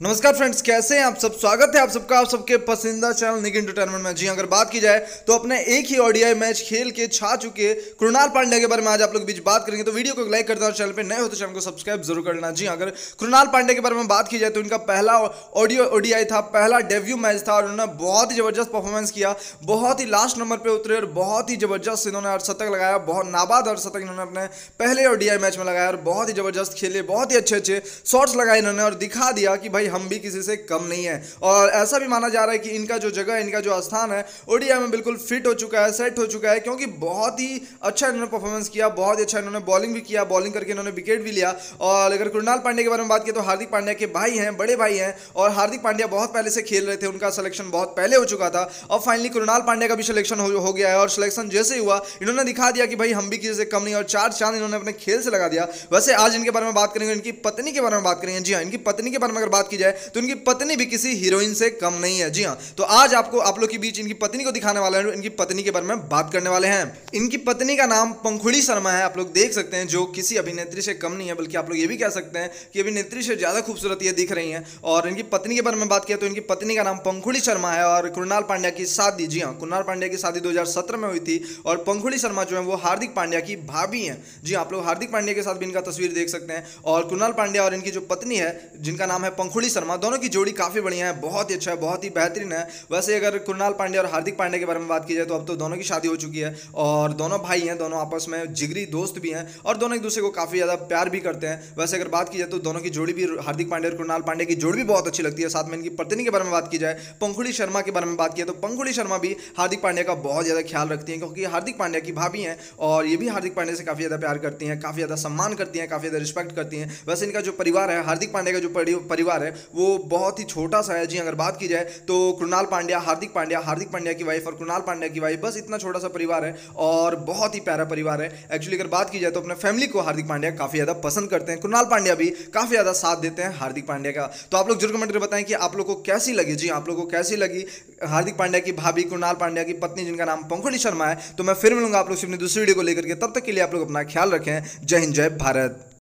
नमस्कार फ्रेंड्स कैसे हैं आप सब? स्वागत है आप सबका आप सबके पसंदीदा चैनल निक इंटरटेनमेंट में। जी हाँ, अगर बात की जाए तो अपने एक ही ओडीआई मैच खेल के छा चुके कृणाल पांड्या के बारे में आज आप लोग बीच बात करेंगे। तो वीडियो को लाइक कर देना चैनल पे नए हो तो चैनल को सब्सक्राइब ज़रूर कर लेना। जी हाँ, अगर कृणाल पांड्या के बारे में बात की जाए तो इनका पहला ऑडियो ओडीआई था पहला डेब्यू मैच था और उन्होंने बहुत ही ज़बरदस्त परफॉर्मेंस किया। बहुत ही लास्ट नंबर पर उतरे और बहुत ही ज़बरदस्त इन्होंने अर्शतक लगाया बहुत नाबाद अर्शतक इन्होंने अपने पहले ओडीआई मैच में लगाया और बहुत ही ज़बरदस्त खेले बहुत ही अच्छे अच्छे शॉट्स लगाए इन्होंने और दिखा दिया कि भाई हम भी किसी से कम नहीं है। और ऐसा भी माना जा रहा है कि इनका जो जगह इनका जो स्थान है ओडीआई में बिल्कुल फिट हो चुका है सेट हो चुका है क्योंकि बहुत ही अच्छा इन्होंने परफॉर्मेंस किया बहुत ही अच्छा इन्होंने बॉलिंग भी किया बॉलिंग करके इन्होंने विकेट भी लिया। और अगर कृणाल पांडे के बारे में बात की तो हार्दिक पांड्या के भाई हैं बड़े भाई हैं और हार्दिक पांड्या बहुत पहले से खेल रहे थे उनका सिलेक्शन बहुत पहले हो चुका था। और फाइनली कृणाल पांड्या का भी सिलेक्शन हो, हो गया है और सिलेक्शन जैसे ही हुआ इन्होंने दिखा दिया कि भाई हम भी किसी से कम नहीं और चार चाँद इन्होंने अपने खेल से लगा दिया। वैसे आज इनके बारे में बात करेंगे इनकी पत्नी के बारे में बात करेंगे। जी हाँ इनकी पत्नी के बारे में अगर बात की जाए तो इनकी पत्नी भी किसी हीरोइन से कम नहीं है। जी हाँ तो आज आपको आप लोग के बीच इनकी पत्नी को दिखाने वाले हैं इनकी पत्नी के बारे में बात करने वाले हैं। इनकी पत्नी का नाम पंखुड़ी शर्मा है आप लोग देख सकते हैं जो किसी अभिनेत्री से कम नहीं है बल्कि आप लोग ये भी कह सकते हैं कि अभिनेत्री से ज़्यादा खूबसूरत ये दिख रही हैं। और इनकी पत्नी के बारे में बात किया तो इनकी पत्नी का नाम पंखुड़ी शर्मा है और कुणाल पांड्या की शादी जी हाँ कुणाल पांड्या की शादी दो में हुई थी और पंखुड़ी शर्मा जो है वो हार्दिक पांड्या की भाभी हैं। जी हाँ, आप लोग हार्दिक पांड्या के साथ भी इनका तस्वीर देख सकते हैं और कुणाल पांड्या और इनकी जो पत्नी है जिनका नाम है पंखुड़ी शर्मा, दोनों की जोड़ी काफ़ी बढ़िया है, बहुत ही अच्छा है, बहुत ही बेहतरीन है। वैसे अगर कुणाल पांडे और हार्दिक पांडे के बारे में बात की जाए तो अब तो दोनों की शादी हो चुकी है और दोनों भाई हैं, दोनों आपस में जिगरी दोस्त भी हैं और दोनों एक दूसरे को काफ़ी ज़्यादा प्यार भी करते हैं। वैसे अगर बात की जाए तो दोनों की जोड़ी भी, हार्दिक पांडे और कुणाल पांडे की जोड़ी भी बहुत अच्छी लगती है। साथ में इनकी पत्नी के बारे में बात की जाए पंखुड़ी शर्मा के बारे में बात की तो पंखुड़ी शर्मा भी हार्दिक पांड्या का बहुत ज़्यादा ख्याल रखती हैं क्योंकि हार्दिक पांड्या की भाभी हैं और ये भी हार्दिक पांड्या से काफ़ी ज़्यादा प्यार करती हैं, काफ़ी ज़्यादा सम्मान करती हैं, काफ़ी ज़्यादा रिस्पेक्ट करती हैं। वैसे इनका जो परिवार है, हार्दिक पांड्या का जो परिवार है वो बहुत ही छोटा सा है जी, अगर बात की जाए तो कृणाल पांड्या, हार्दिक पांड्या हार्दिक पांड्या की वाइफ और कुणाल पांड्या की वाइफ बस इतना छोटा सा परिवार है और बहुत ही प्यारा परिवार है। एक्चुअली अगर बात की जाए तो अपने फैमिली को हार्दिक पांड्या काफ़ी ज़्यादा पसंद करते हैं। कुणाल पांड्या भी काफ़ी ज़्यादा साथ देते हैं हार्दिक पांड्या का। तो आप लोग ज़रूर कमेंट कर बताएँ कि आप लोग को कैसी लगी जी, आप लोग को कैसी लगी हार्दिक पांड्या की भाभी, कुणाल पांड्या की पत्नी जिनका नाम पंखुड़ी शर्मा है। तो मैं फिर मिलूँगा आप लोग से अपनी दूसरी वीडियो को लेकर के। तब तक के लिए आप लोग अपना ख्याल रखें। जय हिंद, जय भारत।